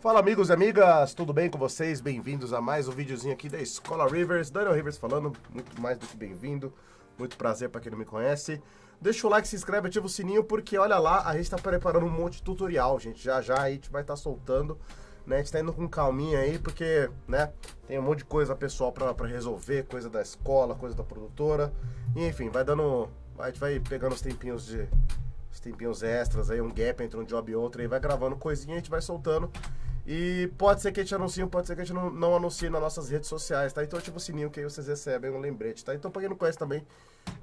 Fala amigos e amigas, tudo bem com vocês? Bem-vindos a mais um videozinho aqui da Escola Rivers. Daniel Rivers falando, muito mais do que bem-vindo. Muito prazer para quem não me conhece. Deixa o like, se inscreve, ativa o sininho, porque olha lá, a gente está preparando um monte de tutorial, gente. Já já a gente vai estar tá soltando, né? A gente tá indo com calminha aí, porque, né, tem um monte de coisa pessoal para resolver, coisa da escola, coisa da produtora. E, enfim, vai dando. A gente vai pegando os tempinhos de. Os tempinhos extras aí, um gap entre um job e outro, aí vai gravando coisinha, a gente vai soltando. E pode ser que a gente anuncie, pode ser que a gente não, não anuncie nas nossas redes sociais, tá? Então ativa o sininho que aí vocês recebem um lembrete, tá? Então pra quem não conhece também,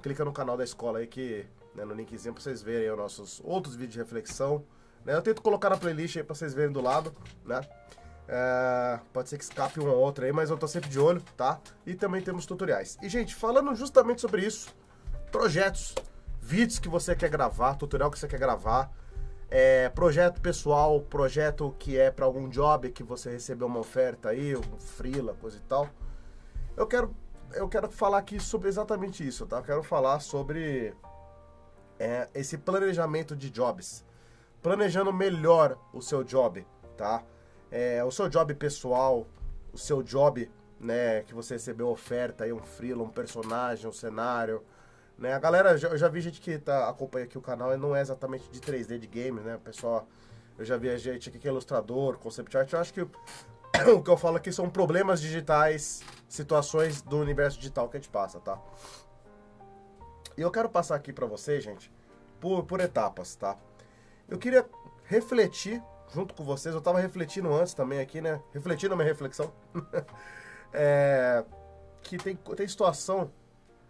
clica no canal da escola aí que, né, no linkzinho pra vocês verem os nossos outros vídeos de reflexão. Né? Eu tento colocar na playlist aí pra vocês verem do lado, né? É, pode ser que escape um ou outro aí, mas eu tô sempre de olho, tá? E também temos tutoriais. E, gente, falando justamente sobre isso, projetos, vídeos que você quer gravar, tutorial que você quer gravar, é, projeto pessoal, projeto que é para algum job que você recebeu uma oferta aí, um freela, coisa e tal. Eu quero, eu quero falar aqui sobre exatamente isso, tá? Eu quero falar sobre é, esse planejamento de jobs. Planejando melhor o seu job, tá? É, o seu job pessoal, o seu job, né, que você recebeu oferta aí, um freela, um personagem, um cenário, né? A galera, eu já vi gente que tá, acompanha aqui o canal e não é exatamente de 3D de game, né? Pessoal, eu já vi gente aqui que é ilustrador, concept art. Eu acho que o, que eu falo aqui são problemas digitais, situações do universo digital que a gente passa, tá? E eu quero passar aqui pra vocês, gente, por, por etapas, tá? Eu queria refletir junto com vocês, eu tava refletindo antes também aqui, né? Refletindo a minha reflexão. é, que tem, tem situação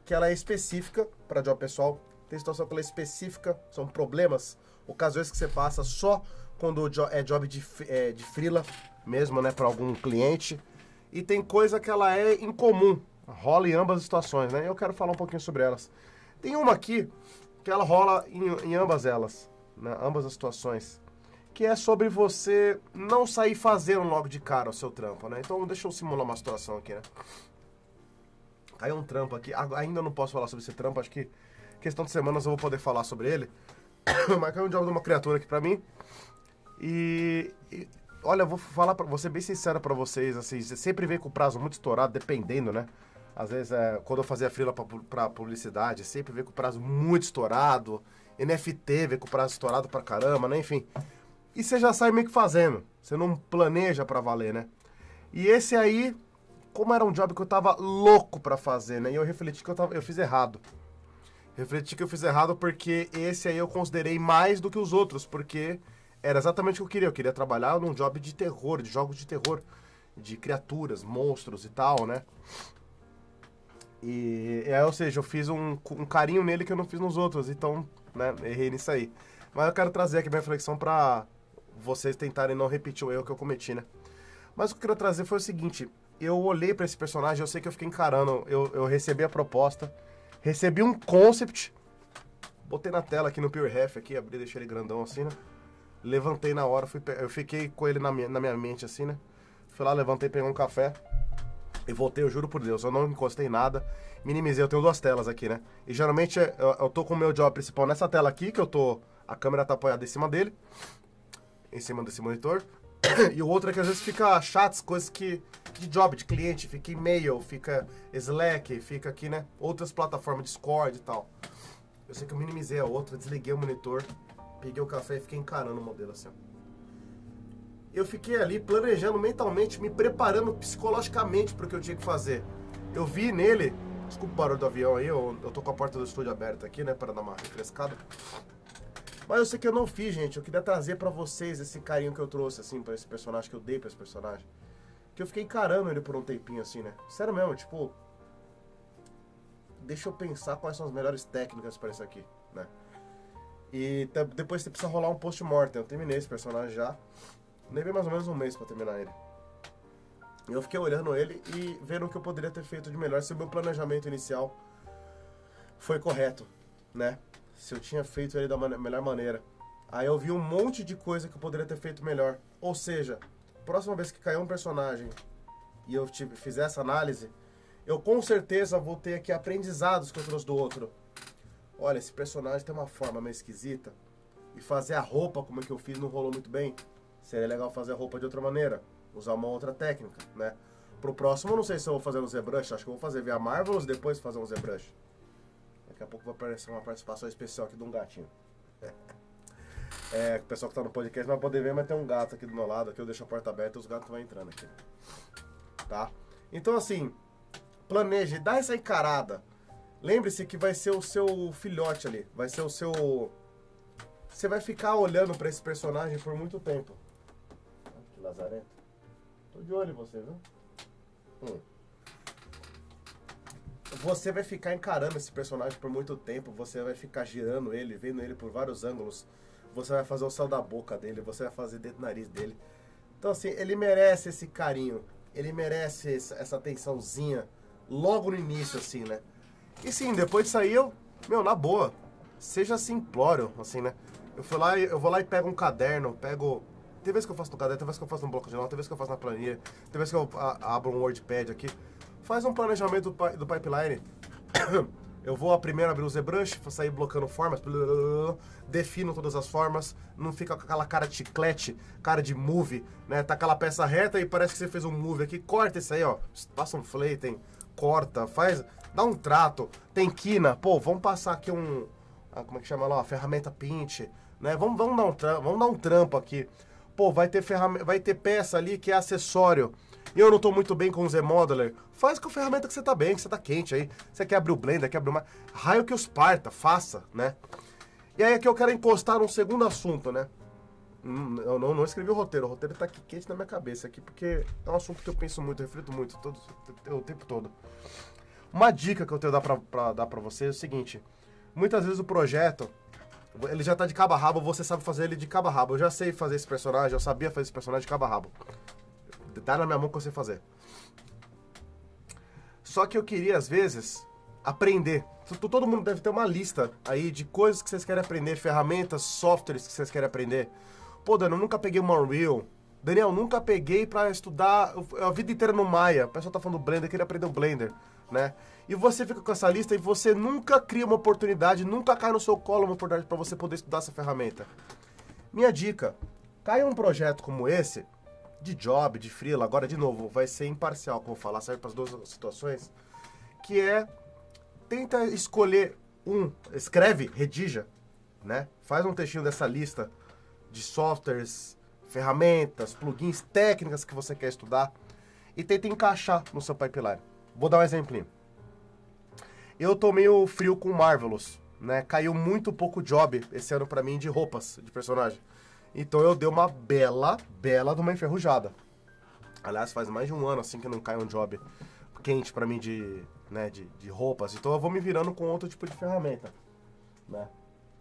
que ela é específica para job pessoal, tem situação que ela é específica, são problemas, ocasiões que você passa só quando é job de, é, de freela mesmo, né, para algum cliente. E tem coisa que ela é incomum, rola em ambas as situações, né? Eu quero falar um pouquinho sobre elas. Tem uma aqui que ela rola em, em ambas elas, né, ambas as situações, que é sobre você não sair fazendo logo de cara o seu trampo, né? Então deixa eu simular uma situação aqui, né? Caiu um trampo aqui. Ainda não posso falar sobre esse trampo, acho que questão de semanas eu vou poder falar sobre ele. Mas caiu um job de uma criatura aqui pra mim. E, e olha, eu vou falar pra, ser bem sincero pra vocês, assim, você sempre vem com o prazo muito estourado, dependendo, né? Às vezes, é, quando eu fazia frila pra, pra publicidade, sempre vem com o prazo muito estourado. NFT vem com o prazo estourado pra caramba, né? Enfim. E você já sai meio que fazendo. Você não planeja pra valer, né? E esse aí, como era um job que eu tava louco para fazer, né? E eu refleti que eu, tava, eu fiz errado. Refleti que eu fiz errado porque esse aí eu considerei mais do que os outros, porque era exatamente o que eu queria. Eu queria trabalhar num job de terror, de jogos de terror, de criaturas, monstros e tal, né? E, é, ou seja, eu fiz um, um carinho nele que eu não fiz nos outros, então, né, errei nisso aí. Mas eu quero trazer aqui minha reflexão pra vocês tentarem não repetir o erro que eu cometi, né? Mas o que eu queria trazer foi o seguinte: eu olhei para esse personagem, eu sei que eu fiquei encarando. Eu, eu recebi a proposta, recebi um concept, botei na tela aqui no Pure Ref, aqui, abri, deixei ele grandão assim, né? Levantei na hora, fui, eu fiquei com ele na minha, na minha mente assim, né? Fui lá, levantei, peguei um café e voltei, eu juro por Deus, eu não encostei nada, minimizei, eu tenho duas telas aqui, né? E geralmente eu, eu tô com o meu job principal nessa tela aqui, que eu tô, a câmera tá apoiada em cima dele, em cima desse monitor, e o outro é que às vezes fica chato, coisas que de job, de cliente, fica e-mail, fica Slack, fica aqui, né? Outras plataformas, Discord e tal. Eu sei que eu minimizei a outra, desliguei o monitor, peguei o café e fiquei encarando o modelo assim. Eu fiquei ali planejando mentalmente, me preparando psicologicamente para o que eu tinha que fazer. Eu vi nele, desculpa o barulho do avião aí, eu, eu tô com a porta do estúdio aberta aqui, né, para dar uma refrescada. Mas eu sei que eu não fiz, gente. Eu queria trazer para vocês esse carinho que eu trouxe, assim, para esse personagem, que eu dei pra esse personagem. Que eu fiquei encarando ele por um tempinho, assim, né? Sério mesmo, tipo. Deixa eu pensar quais são as melhores técnicas para isso aqui, né? E depois você precisa rolar um post-mortem. Eu terminei esse personagem já. Levei mais ou menos um mês para terminar ele. Eu fiquei olhando ele e vendo o que eu poderia ter feito de melhor se o meu planejamento inicial foi correto, né? Se eu tinha feito ele da man melhor maneira. Aí eu vi um monte de coisa que eu poderia ter feito melhor. Ou seja, próxima vez que cair um personagem e eu tipo, fizer essa análise, eu com certeza vou ter aqui aprendizados que eu trouxe do outro. Olha, esse personagem tem uma forma meio esquisita. E fazer a roupa como é que eu fiz não rolou muito bem. Seria legal fazer a roupa de outra maneira, usar uma outra técnica, né? Pro próximo, eu não sei se eu vou fazer no ZBrush, acho que eu vou fazer via Marvelous e depois fazer um ZBrush. Daqui a pouco vai aparecer uma participação especial aqui de um gatinho. É, o pessoal que tá no podcast não vai poder ver, mas tem um gato aqui do meu lado, aqui eu deixo a porta aberta e os gatos vão entrando aqui. Tá? Então assim, planeje, dá essa encarada. Lembre-se que vai ser o seu filhote ali, vai ser o seu... Você vai ficar olhando pra esse personagem por muito tempo. Que lazarento. Tô de olho em você, viu? Hum. Você vai ficar encarando esse personagem por muito tempo, você vai ficar girando ele, vendo ele por vários ângulos. Você vai fazer o céu da boca dele, você vai fazer dentro do nariz dele. Então, assim, ele merece esse carinho, ele merece essa atençãozinha logo no início, assim, né? E sim, depois disso aí eu, meu, na boa, seja simplório, assim, né? Eu, fui lá, eu vou lá e pego um caderno, pego tem vezes que eu faço no caderno, tem vezes que eu faço no bloco de nota, tem vezes que eu faço na planilha, tem vezes que eu abro um WordPad aqui. Faz um planejamento do, do pipeline. Eu vou a primeira abrir o ZBrush, vou sair blocando formas, defino todas as formas, não fica com aquela cara de chiclete, cara de move, né? Tá aquela peça reta e parece que você fez um move aqui, corta isso aí, ó. Passa um flating, corta, faz, dá um trato, tem quina, pô, vamos passar aqui um, ah, como é que chama lá, ferramenta pinch, né? Vamos, vamos, dar um vamos dar um trampo aqui. Pô, vai ter, ferramenta, vai ter peça ali que é acessório. E eu não tô muito bem com o Z-Modeler. Faz com a ferramenta que você tá bem, que você tá quente aí. Você quer abrir o Blender, quer abrir uma... Raio que os parta, faça, né? E aí aqui eu quero encostar num segundo assunto, né? Hum, eu não, não escrevi o roteiro, o roteiro tá aqui quente na minha cabeça aqui, porque é um assunto que eu penso muito, reflito muito todo, o tempo todo. Uma dica que eu tenho pra, pra dar pra você é o seguinte. Muitas vezes o projeto, ele já tá de cabo a rabo, você sabe fazer ele de cabo a rabo. Eu já sei fazer esse personagem, eu sabia fazer esse personagem de cabo a rabo. Dá na minha mão que eu sei fazer. Só que eu queria, às vezes, aprender. Todo mundo deve ter uma lista aí de coisas que vocês querem aprender, ferramentas, softwares que vocês querem aprender. Pô, Daniel, nunca peguei uma Unreal. Daniel, nunca peguei para estudar a vida inteira no Maya. O pessoal tá falando do Blender, queria aprender o Blender, né? E você fica com essa lista e você nunca cria uma oportunidade, nunca cai no seu colo uma oportunidade para você poder estudar essa ferramenta. Minha dica, cai um projeto como esse, de job, de freela, agora de novo, vai ser imparcial, como falar, serve para as duas situações, que é tenta escolher um, escreve, redija, né? Faz um textinho dessa lista de softwares, ferramentas, plugins, técnicas que você quer estudar e tenta encaixar no seu pipeline. Vou dar um exemplinho. Eu tô meio frio com Marvelous, né? Caiu muito pouco job esse ano para mim de roupas de personagem. Então eu dei uma bela, bela de uma enferrujada. Aliás, faz mais de um ano assim que não cai um job quente para mim de, né, de, de roupas. Então eu vou me virando com outro tipo de ferramenta, né?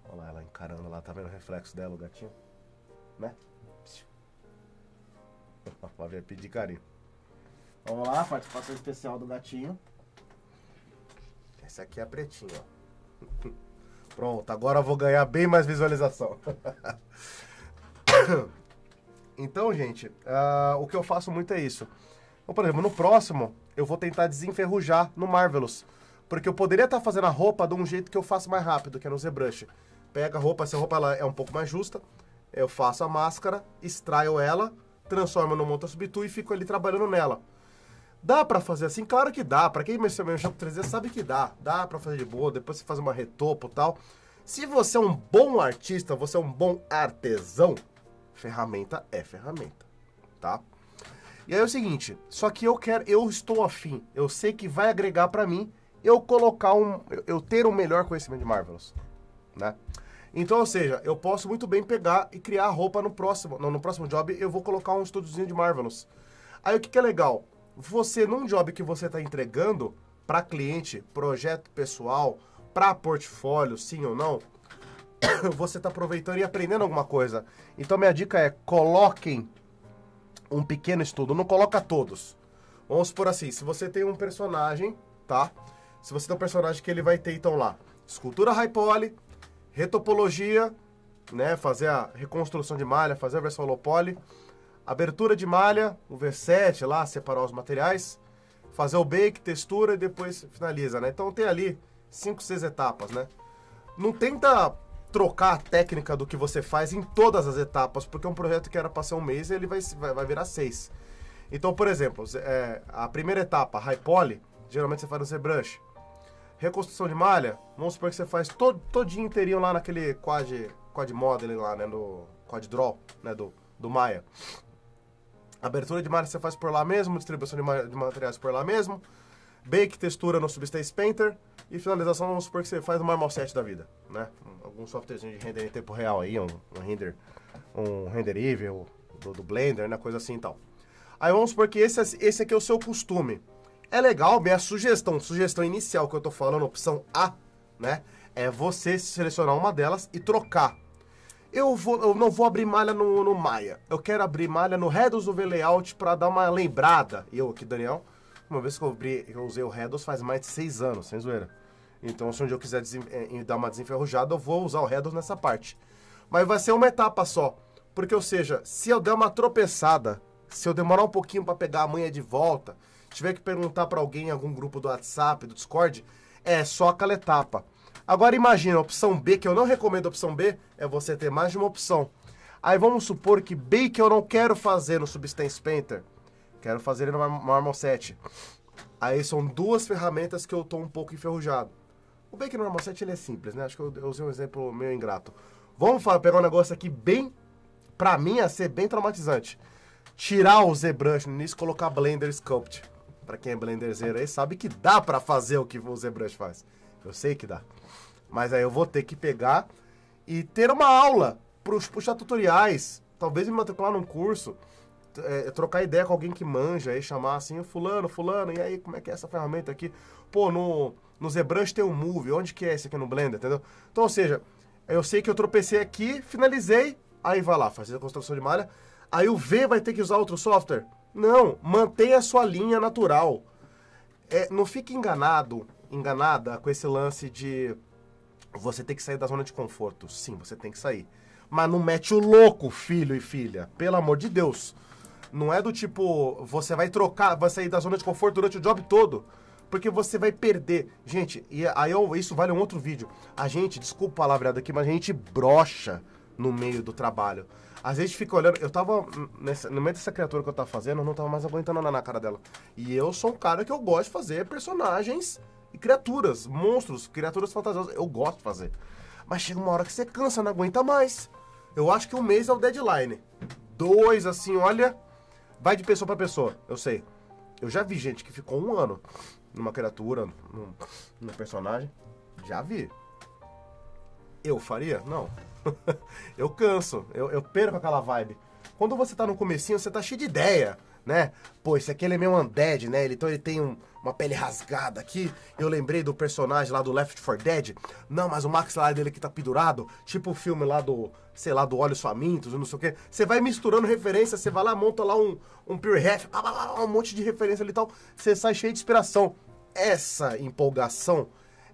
Olha lá, ela encarando lá, tá vendo o reflexo dela, o gatinho? Né? Vai pedir carinho. Vamos lá, participação especial do gatinho. Esse aqui é a pretinha, ó. Pronto, agora eu vou ganhar bem mais visualização. então, gente, uh, o que eu faço muito é isso. Então, por exemplo, no próximo, eu vou tentar desenferrujar no Marvelous. Porque eu poderia estar fazendo a roupa de um jeito que eu faço mais rápido, que é no ZBrush. Pega a roupa, se a roupa ela é um pouco mais justa, eu faço a máscara, extraio ela, transformo no Monta Subtu e fico ali trabalhando nela. Dá para fazer assim? Claro que dá. Para quem mexeu no jogo 3D sabe que dá. Dá para fazer de boa, depois você faz uma retopo e tal. Se você é um bom artista, você é um bom artesão, ferramenta é ferramenta, tá? E aí é o seguinte, só que eu quero, eu estou afim, eu sei que vai agregar para mim eu colocar um, eu ter um melhor conhecimento de Marvelous, né? Então, ou seja, eu posso muito bem pegar e criar roupa no próximo, no, no próximo job eu vou colocar um estúdiozinho de Marvelous. Aí o que, que é legal? você num job que você está entregando para cliente, projeto pessoal, para portfólio, sim ou não, você está aproveitando e aprendendo alguma coisa. Então minha dica é coloquem um pequeno estudo, não coloca todos. Vamos por assim, se você tem um personagem, tá? Se você tem um personagem que ele vai ter então lá, escultura high poly, retopologia, né, fazer a reconstrução de malha, fazer a versão low poly, abertura de malha, o V7 lá, separar os materiais, fazer o bake, textura e depois finaliza, né? Então tem ali 5, 6 etapas, né? Não tenta trocar a técnica do que você faz em todas as etapas, porque um projeto que era para ser um mês, ele vai, vai, virar seis. Então, por exemplo, é, a primeira etapa, high poly, geralmente você faz no ZBrush. Reconstrução de malha, vamos supor que você faz todo, todinho inteirinho lá naquele quad, quad modeling lá, né, no quad draw, né, do, do Maya. Abertura de malha você faz por lá mesmo, distribuição de, de materiais por lá mesmo. Bake, textura no Substance Painter. E finalização, vamos supor que você faz no Marmoset da vida, né? Algum softwarezinho de render em tempo real aí, um, um render, um render evil do, do, Blender, né? Coisa assim e tal. Aí vamos supor que esse, esse aqui é o seu costume. É legal, minha sugestão, sugestão inicial que eu tô falando, opção A, né? É você selecionar uma delas e trocar. Eu, vou, eu não vou abrir malha no, no Maya. Eu quero abrir malha no Redos UV Layout para dar uma lembrada. Eu aqui, Daniel, uma vez que eu, abri, eu usei o Redos faz mais de seis anos, sem zoeira. Então, se dia eu quiser é, dar uma desenferrujada, eu vou usar o Redos nessa parte. Mas vai ser uma etapa só. Porque, ou seja, se eu der uma tropeçada, se eu demorar um pouquinho para pegar a manha de volta, tiver que perguntar para alguém em algum grupo do WhatsApp, do Discord, é só aquela etapa. Agora imagina, a opção B, que eu não recomendo a opção B, é você ter mais de uma opção. Aí vamos supor que B que eu não quero fazer no Substance Painter, Quero fazer ele no Marmol 7. Aí são duas ferramentas que eu tô um pouco enferrujado. O Bake no Marmol 7 ele é simples, né? Acho que eu, usei um exemplo meio ingrato. Vamos falar, pegar um negócio aqui bem, pra mim, a ser bem traumatizante. Tirar o ZBrush no início e colocar Blender Sculpt. Pra quem é Blenderzeiro aí, sabe que dá pra fazer o que o ZBrush faz. Eu sei que dá. Mas aí eu vou ter que pegar e ter uma aula, puxar tutoriais, talvez me matricular num curso é, trocar ideia com alguém que manja, aí chamar assim, fulano, fulano, e aí, como é que é essa ferramenta aqui? Pô, no, no ZBrush tem um Move, onde que é esse aqui no Blender, entendeu? Então, ou seja, eu sei que eu tropecei aqui, finalizei, aí vai lá, fazer a construção de malha, aí o V vai ter que usar outro software? Não, mantenha a sua linha natural. É, não fique enganado, enganada com esse lance de você ter que sair da zona de conforto. Sim, você tem que sair. Mas não mete o louco, filho e filha. Pelo amor de Deus. Não é do tipo, você vai trocar, vai sair da zona de conforto durante o job todo. Porque você vai perder. Gente, e aí eu, isso vale um outro vídeo. A gente, desculpa a palavra aqui, mas a gente brocha no meio do trabalho. Às vezes fica olhando. Eu tava. Nessa, no meio dessa criatura que eu tava fazendo, eu não tava mais aguentando nada na cara dela. E eu sou um cara que eu gosto de fazer personagens e criaturas, monstros, criaturas fantasiosas. Eu gosto de fazer. Mas chega uma hora que você cansa, não aguenta mais. Eu acho que um mês é o deadline. Dois, assim, olha. Vai de pessoa para pessoa, eu sei. Eu já vi gente que ficou um ano numa criatura, num, num personagem. Já vi. Eu faria? Não. eu canso, eu, eu perco aquela vibe. Quando você tá no comecinho, você tá cheio de ideia né? Pô, esse aqui ele é meio undead, né? Ele, então ele tem um, uma pele rasgada aqui. Eu lembrei do personagem lá do Left 4 Dead. Não, mas o maxilar dele aqui tá pendurado. Tipo o filme lá do, sei lá, do Olhos Famintos, não sei o quê. Você vai misturando referência, você vai lá, monta lá um, um Pure Ref, um monte de referência ali e tal. Você sai cheio de inspiração. Essa empolgação,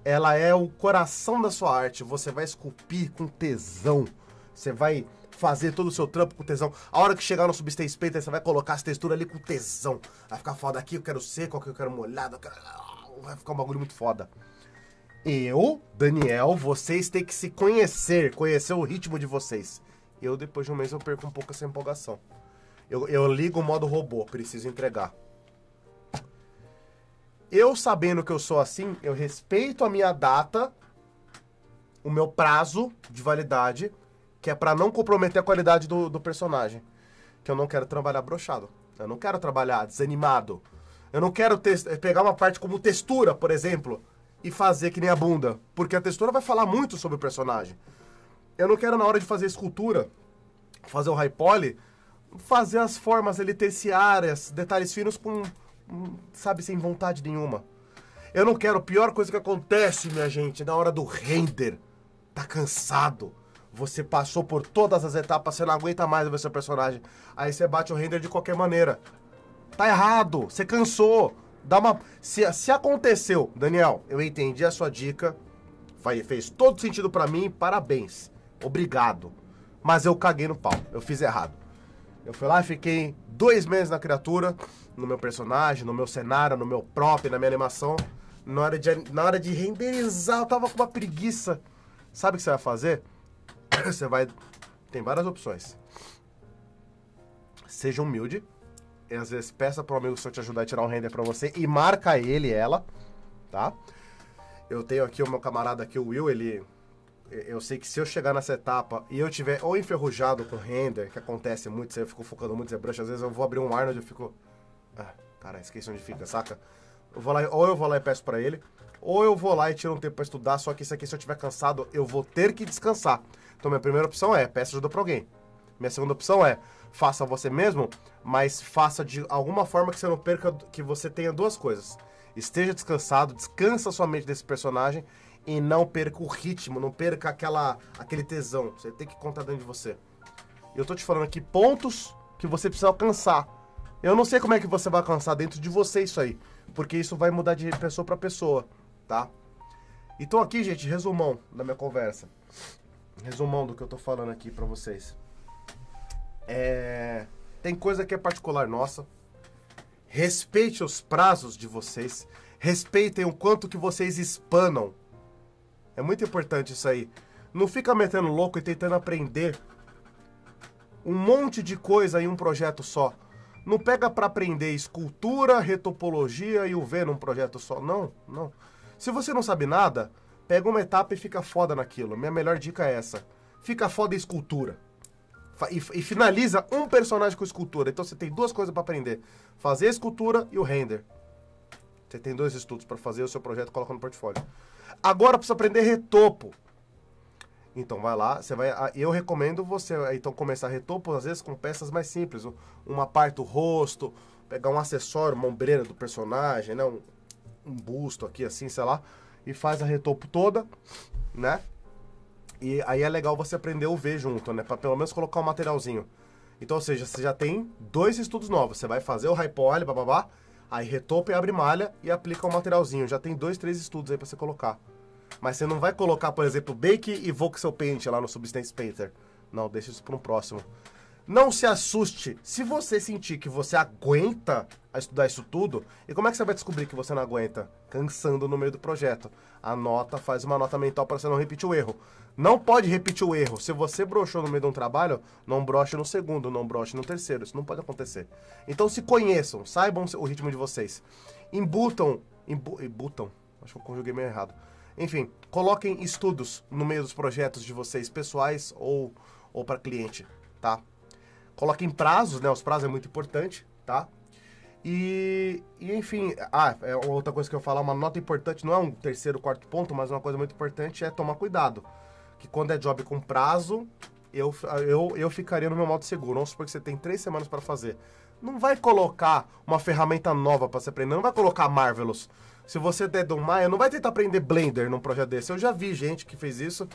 ela é o coração da sua arte. Você vai esculpir com tesão. Você vai fazer todo o seu trampo com tesão. A hora que chegar no Substance Painter, você vai colocar as texturas ali com tesão. Vai ficar foda aqui, eu quero seco, aqui eu quero molhado, eu quero... vai ficar um bagulho muito foda. Eu, Daniel, vocês têm que se conhecer, conhecer o ritmo de vocês. Eu, depois de um mês, eu perco um pouco essa empolgação. Eu, eu ligo o modo robô, preciso entregar. Eu sabendo que eu sou assim, eu respeito a minha data, o meu prazo de validade, que é para não comprometer a qualidade do, do personagem. Que eu não quero trabalhar brochado. Eu não quero trabalhar desanimado. Eu não quero pegar uma parte como textura, por exemplo, e fazer que nem a bunda. Porque a textura vai falar muito sobre o personagem. Eu não quero, na hora de fazer escultura, fazer o high poly, fazer as formas ali terciárias, detalhes finos com, sabe, sem vontade nenhuma. Eu não quero, pior coisa que acontece, minha gente, na hora do render, tá cansado. Você passou por todas as etapas, você não aguenta mais ver seu personagem. Aí você bate o render de qualquer maneira. Tá errado, você cansou. Dá uma. Se, se aconteceu, Daniel, eu entendi a sua dica. Fez todo sentido para mim, parabéns. Obrigado. Mas eu caguei no pau, eu fiz errado. Eu fui lá e fiquei dois meses na criatura, no meu personagem, no meu cenário, no meu próprio, na minha animação. Na hora de, na hora de renderizar, eu tava com uma preguiça. Sabe o que você vai fazer? você vai... Tem várias opções. Seja humilde. E às vezes peça para um amigo seu te ajudar a tirar um render para você e marca ele, ela, tá? Eu tenho aqui o meu camarada aqui, o Will, ele eu sei que se eu chegar nessa etapa e eu tiver ou enferrujado com render, que acontece muito, eu fico focando muito em ZBrush, às vezes eu vou abrir um Arnold e eu fico. Ah, cara, esqueci onde fica, saca? Eu vou lá, ou eu vou lá e peço pra ele, ou eu vou lá e tiro um tempo pra estudar, só que isso aqui, se eu tiver cansado, eu vou ter que descansar. Então, minha primeira opção é peça ajuda pra alguém. Minha segunda opção é faça você mesmo, mas faça de alguma forma que você não perca, que você tenha duas coisas. Esteja descansado, descansa sua mente desse personagem e não perca o ritmo, não perca aquela, aquele tesão. Você tem que contar dentro de você. Eu tô te falando aqui pontos que você precisa alcançar. Eu não sei como é que você vai alcançar dentro de você isso aí, porque isso vai mudar de pessoa para pessoa, tá? Então aqui, gente, resumão da minha conversa. Resumão do que eu tô falando aqui para vocês. É... Tem coisa que é particular nossa. Respeite os prazos de vocês. Respeitem o quanto que vocês espanam é muito importante isso aí. Não fica metendo louco e tentando aprender um monte de coisa em um projeto só. Não pega para aprender escultura, retopologia e UV num projeto só. Não, não. Se você não sabe nada, pega uma etapa e fica foda naquilo. Minha melhor dica é essa. Fica foda em escultura. E, e finaliza um personagem com escultura. Então você tem duas coisas para aprender: fazer a escultura e o render. Você tem dois estudos para fazer o seu projeto coloca no portfólio. Agora precisa aprender retopo. Então vai lá, você vai. Eu recomendo você então começar retopo, às vezes com peças mais simples. Uma parte do rosto, pegar um acessório, uma ombreira do personagem, né? Um, um busto aqui, assim, sei lá, e faz a retopo toda, né? E aí é legal você aprender o V junto, né? Pra pelo menos colocar um materialzinho. Então, ou seja, você já tem dois estudos novos. Você vai fazer o Hypole, bababá, aí retopa e abre malha e aplica o materialzinho. Já tem dois, três estudos aí pra você colocar. Mas você não vai colocar, por exemplo, Bake e Voxel Paint lá no Substance Painter. Não, deixa isso para um próximo. Não se assuste. Se você sentir que você aguenta estudar isso tudo, e como é que você vai descobrir que você não aguenta? Cansando no meio do projeto. Anota, faz uma nota mental para você não repetir o erro. Não pode repetir o erro. Se você broxou no meio de um trabalho, não broche no segundo, não broche no terceiro. Isso não pode acontecer. Então se conheçam, saibam o ritmo de vocês. Embutam, embu, embutam, acho que eu conjuguei meio errado enfim, coloquem estudos no meio dos projetos de vocês, pessoais ou, ou para cliente, tá? Coloquem prazos, né? Os prazos é muito importante, tá? E, e, enfim, ah, é outra coisa que eu falar, uma nota importante, não é um terceiro, quarto ponto, mas uma coisa muito importante é tomar cuidado. Que quando é job com prazo, eu, eu, eu ficaria no meu modo seguro. Vamos supor que você tem três semanas para fazer. Não vai colocar uma ferramenta nova para você aprender, não vai colocar Marvelous se você der do Maia, não vai tentar aprender Blender num projeto desse. Eu já vi gente que fez isso,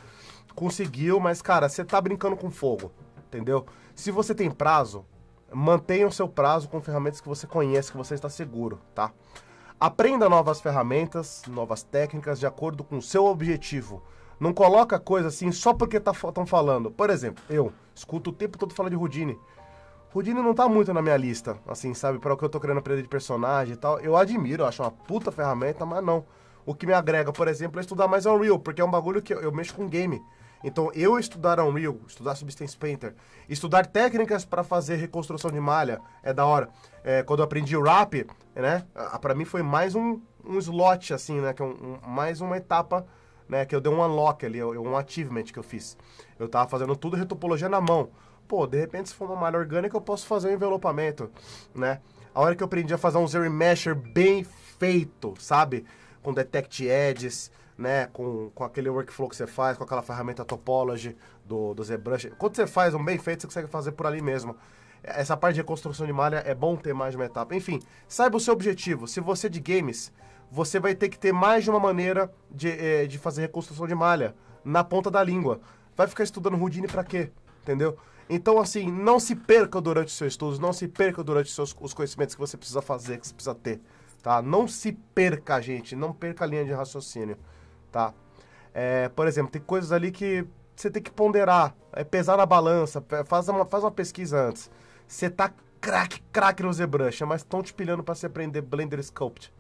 conseguiu, mas, cara, você tá brincando com fogo, entendeu? Se você tem prazo, mantenha o seu prazo com ferramentas que você conhece, que você está seguro, tá? Aprenda novas ferramentas, novas técnicas de acordo com o seu objetivo. Não coloca coisa assim só porque estão tá, falando. Por exemplo, eu escuto o tempo todo falar de Houdini. Houdini não tá muito na minha lista, assim, sabe? Para o que eu tô querendo aprender de personagem e tal. Eu admiro, acho uma puta ferramenta, mas não. O que me agrega, por exemplo, é estudar mais Unreal, porque é um bagulho que eu, eu mexo com game. Então, eu estudar Unreal, estudar Substance Painter, estudar técnicas para fazer reconstrução de malha, é da hora. É, quando eu aprendi o Wrap, né? Para mim foi mais um, um slot, assim, né? Que é um, um, mais uma etapa, né? Que eu dei um unlock ali, um achievement que eu fiz. Eu tava fazendo tudo retopologia na mão. Pô, de repente, se for uma malha orgânica, eu posso fazer um envelopamento, né? A hora que eu aprendi a fazer um zero mesher bem feito, sabe? Com detect edges, né? Com, com aquele workflow que você faz, com aquela ferramenta topology do, do ZBrush. Quando você faz um bem feito, você consegue fazer por ali mesmo. Essa parte de reconstrução de malha é bom ter mais de uma etapa. Enfim, saiba o seu objetivo. Se você é de games, você vai ter que ter mais de uma maneira de, eh, de fazer reconstrução de malha na ponta da língua. Vai ficar estudando Houdini para quê? Entendeu? Então, assim, não se perca durante os seus estudos, não se perca durante os, seus, os conhecimentos que você precisa fazer, que você precisa ter, tá? Não se perca, gente, não perca a linha de raciocínio, tá? É, por exemplo, tem coisas ali que você tem que ponderar, é pesar na balança, faz uma, faz uma pesquisa antes. Você tá craque, craque no ZBrush, mas estão te pilhando para você aprender Blender Sculpt,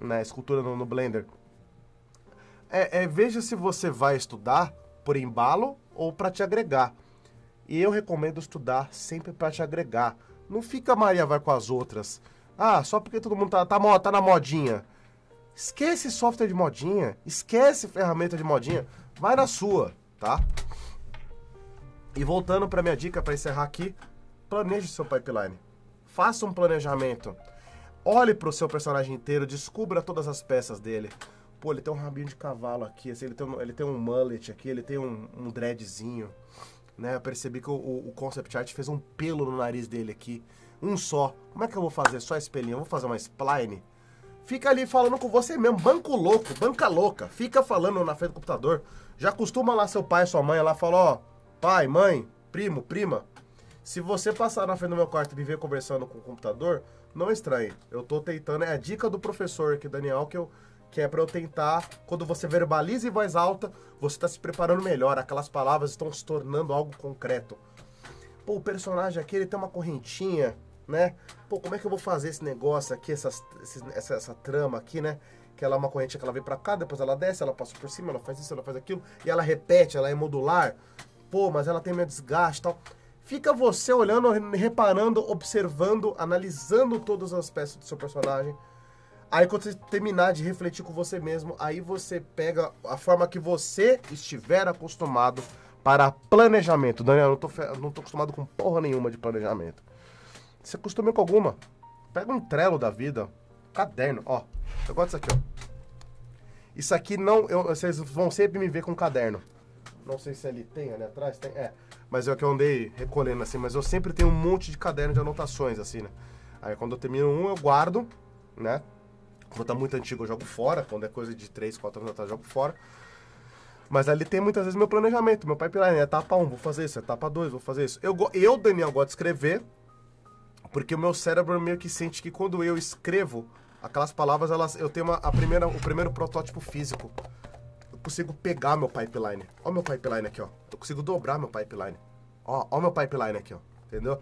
né? Escultura no, no Blender. É, é, veja se você vai estudar por embalo ou para te agregar. E eu recomendo estudar sempre para te agregar. Não fica Maria vai com as outras. Ah, só porque todo mundo tá, tá, tá na modinha. Esquece software de modinha. Esquece ferramenta de modinha. Vai na sua, tá? E voltando para minha dica para encerrar aqui, planeje seu pipeline. Faça um planejamento. Olhe para o seu personagem inteiro, descubra todas as peças dele. Pô, ele tem um rabinho de cavalo aqui, assim, ele, tem um, ele tem um mullet aqui, ele tem um, um dreadzinho. Né? Eu percebi que o, o, concept art fez um pelo no nariz dele aqui. Um só. Como é que eu vou fazer? Só espelhinho? Eu vou fazer uma spline? Fica ali falando com você mesmo, banco louco, banca louca. Fica falando na frente do computador. Já costuma lá seu pai, sua mãe lá, fala, ó, pai, mãe, primo, prima. Se você passar na frente do meu quarto e me ver conversando com o computador, não estranhe. Eu tô tentando, é a dica do professor aqui, Daniel, que eu que é para eu tentar, quando você verbaliza em voz alta, você está se preparando melhor, aquelas palavras estão se tornando algo concreto. Pô, o personagem aqui, ele tem uma correntinha, né? Pô, como é que eu vou fazer esse negócio aqui, essas, essa, essa trama aqui, né? Que ela é uma corrente que ela vem para cá, depois ela desce, ela passa por cima, ela faz isso, ela faz aquilo, e ela repete, ela é modular. Pô, mas ela tem meio desgaste e tal. Fica você olhando, reparando, observando, analisando todas as peças do seu personagem Aí quando você terminar de refletir com você mesmo, aí você pega a forma que você estiver acostumado para planejamento. Daniel, eu não tô, não tô acostumado com porra nenhuma de planejamento. Se acostume com alguma. Pega um trelo da vida, caderno, ó. Eu gosto disso aqui, ó. Isso aqui não. Eu, vocês vão sempre me ver com caderno. Não sei se ele tem ali atrás, tem. É. Mas é que eu andei recolhendo assim, mas eu sempre tenho um monte de caderno de anotações, assim, né? Aí quando eu termino um, eu guardo, né? Quando tá muito antigo, eu jogo fora. Quando é coisa de 3, 4 anos atrás, eu jogo fora. Mas ali tem muitas vezes meu planejamento, meu pipeline. É etapa 1, vou fazer isso. Etapa 2, vou fazer isso. Eu, eu, Daniel, gosto de escrever. Porque o meu cérebro meio que sente que quando eu escrevo, aquelas palavras, elas, eu tenho uma, a primeira, o primeiro protótipo físico. Eu consigo pegar meu pipeline. Ó meu pipeline aqui, ó. Eu consigo dobrar meu pipeline. Ó, ó meu pipeline aqui, ó. Entendeu?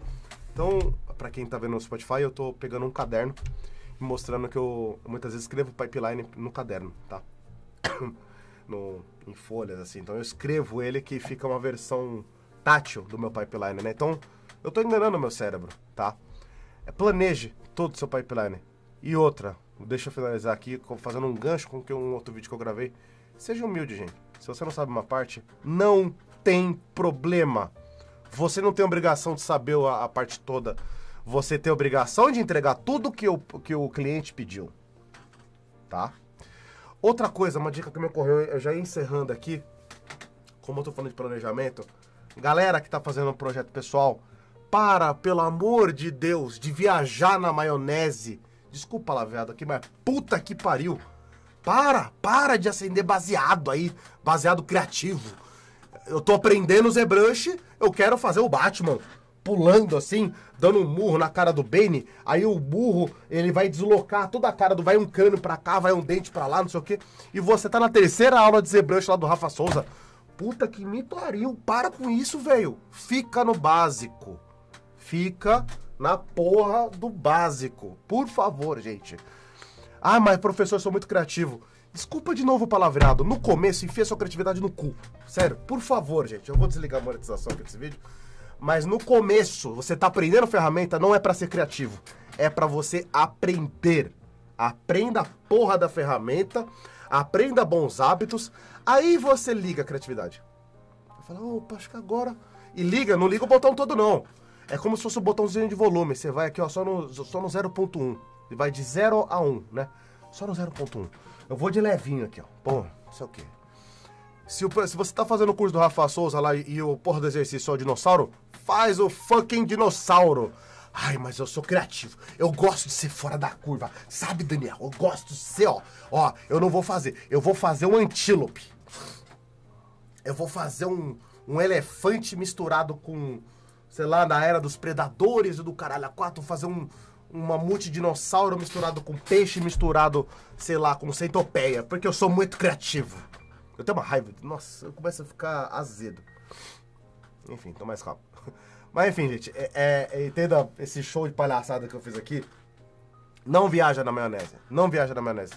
Então, para quem tá vendo no Spotify, eu tô pegando um caderno mostrando que eu muitas vezes escrevo pipeline no caderno, tá? no, em folhas, assim. Então eu escrevo ele que fica uma versão tátil do meu pipeline, né? Então eu tô enganando o meu cérebro, tá? É, planeje todo o seu pipeline. E outra, deixa eu finalizar aqui fazendo um gancho com que um outro vídeo que eu gravei. Seja humilde, gente. Se você não sabe uma parte, não tem problema. Você não tem obrigação de saber a, a parte toda você tem obrigação de entregar tudo que o, que o cliente pediu. Tá? Outra coisa, uma dica que me ocorreu, eu já encerrando aqui, como eu tô falando de planejamento, galera que tá fazendo um projeto pessoal, para, pelo amor de Deus, de viajar na maionese. Desculpa lá, viado, aqui, mas puta que pariu. Para, para de acender baseado aí, baseado criativo. Eu tô aprendendo o ZBrush, eu quero fazer o Batman pulando assim, dando um murro na cara do Bane, aí o burro, ele vai deslocar toda a cara do vai um crânio pra cá, vai um dente pra lá, não sei o quê. E você tá na terceira aula de ZBrush lá do Rafa Souza. Puta que me pariu, para com isso, velho. Fica no básico. Fica na porra do básico. Por favor, gente. Ah, mas professor, eu sou muito criativo. Desculpa de novo o palavreado. No começo, enfia sua criatividade no cu. Sério, por favor, gente. Eu vou desligar a monetização aqui desse vídeo. Mas no começo, você tá aprendendo ferramenta, não é para ser criativo. É para você aprender. Aprenda a porra da ferramenta, aprenda bons hábitos, aí você liga a criatividade. Fala, opa, acho que agora. E liga, não liga o botão todo não. É como se fosse o um botãozinho de volume. Você vai aqui, ó, só no, só no 0.1. E vai de 0 a 1, né? Só no 0.1. Eu vou de levinho aqui, ó. Pô, não sei o quê. Se, o, se você tá fazendo o curso do Rafa Souza lá e, e o porra do exercício é o dinossauro, faz o fucking dinossauro. Ai, mas eu sou criativo. Eu gosto de ser fora da curva. Sabe, Daniel? Eu gosto de ser, ó. Ó, eu não vou fazer. Eu vou fazer um antílope. Eu vou fazer um, um elefante misturado com, sei lá, na era dos predadores e do caralho a quatro. Fazer um, um mamute dinossauro misturado com peixe misturado, sei lá, com centopeia. Porque eu sou muito criativo. Eu tenho uma raiva. Nossa, eu começo a ficar azedo. Enfim, tô mais calmo. Mas enfim, gente, é, é, é, entenda esse show de palhaçada que eu fiz aqui. Não viaja na maionese. Não viaja na maionese.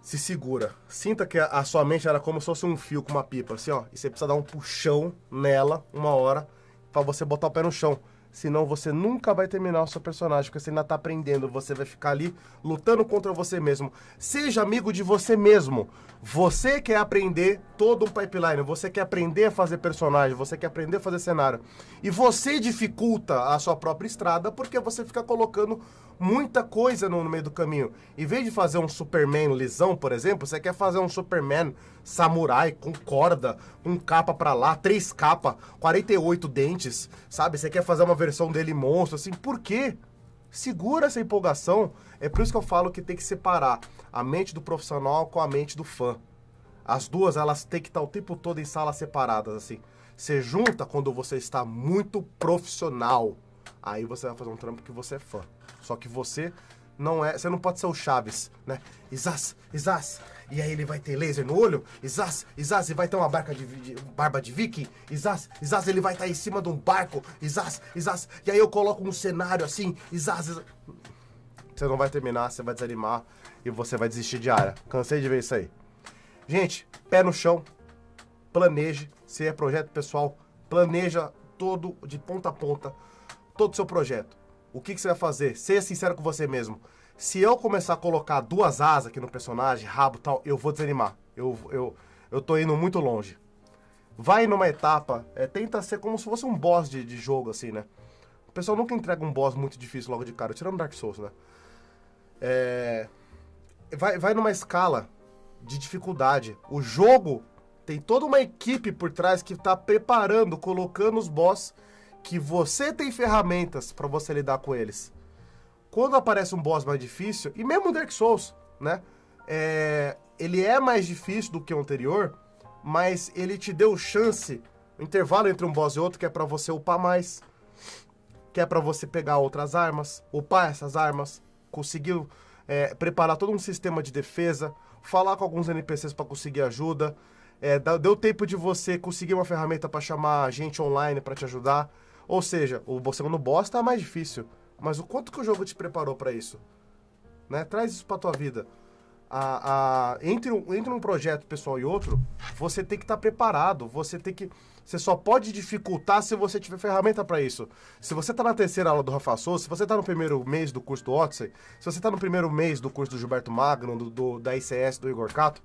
se segura. Sinta que a sua mente era como se fosse um fio com uma pipa, assim, ó. E você precisa dar um puxão nela uma hora para você botar o pé no chão. Senão você nunca vai terminar o seu personagem, porque você ainda tá aprendendo. Você vai ficar ali lutando contra você mesmo. Seja amigo de você mesmo. Você quer aprender todo um pipeline, você quer aprender a fazer personagem, você quer aprender a fazer cenário. E você dificulta a sua própria estrada porque você fica colocando muita coisa no, no meio do caminho. Em vez de fazer um Superman lisão, por exemplo, você quer fazer um Superman samurai com corda, com capa pra lá, três capas, 48 dentes, sabe? Você quer fazer uma versão dele monstro, assim, por quê? Segura essa empolgação. É por isso que eu falo que tem que separar a mente do profissional com a mente do fã. As duas, elas têm que estar o tempo todo em salas separadas, assim. Você junta quando você está muito profissional. Aí você vai fazer um trampo que você é fã. Só que você não é. Você não pode ser o Chaves, né? Isas, Isas. E aí ele vai ter laser no olho. Isas, Isas, e vai ter uma barca de, de barba de viking. Isas, Isas, ele vai estar em cima de um barco. Isas, Isas. E aí eu coloco um cenário assim. Isas. Você não vai terminar, você vai desanimar e você vai desistir de área. Cansei de ver isso aí. Gente, pé no chão. Planeje. Se é projeto pessoal, planeja todo de ponta a ponta todo o seu projeto. O que, que você vai fazer? Seja sincero com você mesmo se eu começar a colocar duas asas aqui no personagem, rabo tal, eu vou desanimar. Eu, eu, eu tô indo muito longe. Vai numa etapa, é, tenta ser como se fosse um boss de, de jogo, assim, né? O pessoal nunca entrega um boss muito difícil logo de cara, tirando Dark Souls, né? É, vai, vai numa escala de dificuldade. O jogo tem toda uma equipe por trás que tá preparando, colocando os boss que você tem ferramentas para você lidar com eles quando aparece um boss mais difícil, e mesmo o Dark Souls, né? É, ele é mais difícil do que o anterior, mas ele te deu chance, o intervalo entre um boss e outro, que é para você upar mais, que é para você pegar outras armas, upar essas armas, conseguir é, preparar todo um sistema de defesa, falar com alguns NPCs para conseguir ajuda, é, deu tempo de você conseguir uma ferramenta para chamar gente online para te ajudar. Ou seja, o segundo boss tá mais difícil. Mas o quanto que o jogo te preparou para isso? Né? Traz isso pra tua vida. A, a, entre, um, entre um projeto pessoal e outro, você tem que estar tá preparado. Você tem que. Você só pode dificultar se você tiver ferramenta para isso. Se você está na terceira aula do Rafa Souza, se você está no primeiro mês do curso do Odyssey, se você está no primeiro mês do curso do Gilberto Magno, do, do, da ICS, do Igor Cato,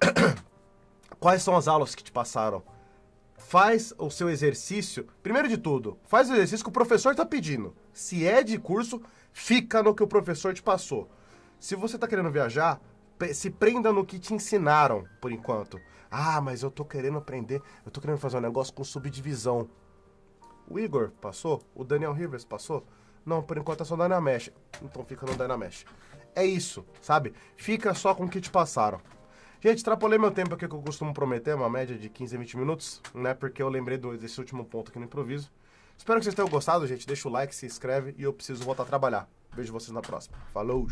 quais são as aulas que te passaram? Faz o seu exercício. Primeiro de tudo, faz o exercício que o professor está pedindo. Se é de curso, fica no que o professor te passou. Se você está querendo viajar, se prenda no que te ensinaram, por enquanto. Ah, mas eu tô querendo aprender, eu tô querendo fazer um negócio com subdivisão. O Igor passou? O Daniel Rivers passou? Não, por enquanto é só Dynamesh. Então fica no Dynamesh. É isso, sabe? Fica só com o que te passaram. Gente, extrapolei meu tempo aqui que eu costumo prometer, uma média de 15 a 20 minutos, né? Porque eu lembrei desse último ponto aqui no improviso. Espero que vocês tenham gostado, gente. Deixa o like, se inscreve e eu preciso voltar a trabalhar. Vejo vocês na próxima. Falou!